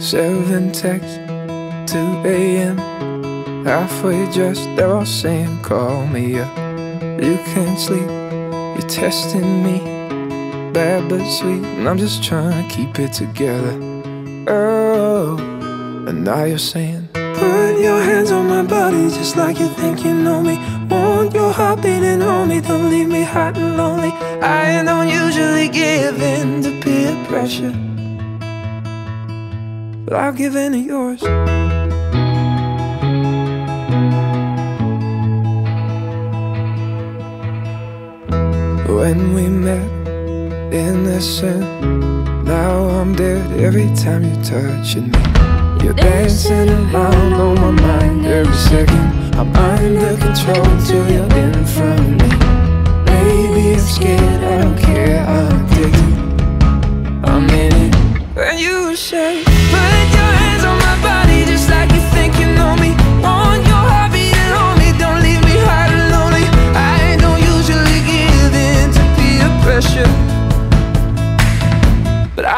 Seven texts, 2 a.m. Halfway dressed, they're all saying, Call me up. You can't sleep, you're testing me. Bad but sweet, and I'm just trying to keep it together. Oh, and now you're saying, Put your hands on my body just like you think you know me. Want your heart beating on me, don't leave me hot and lonely. I don't usually give in to peer pressure, but I'll give in to yours. When we met, innocent. Now I'm dead every time you're touching me. You're dancing around on my mind every second. I'm under control till you're in front of me. Baby, I'm scared, I don't care, I'm addicted. I'm in it. When you say,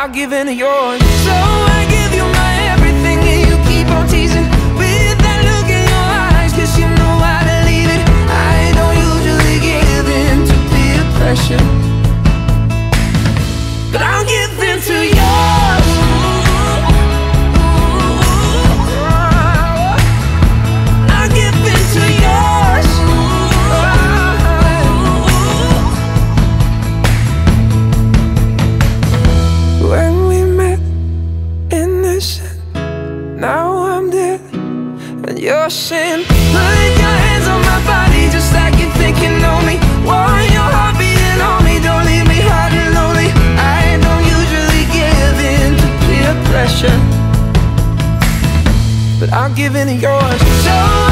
I'll give in to yours. So I give you my everything, and you keep on teasing with that look in your eyes, 'cause you know I believe it. I don't usually give in to peer pressure, but I'll give in to yours. And you're Put your hands on my body just like you think you know me. Want your heart beating on me, don't leave me hot and lonely. I don't usually give in to peer pressure, but I'll give in to yours. So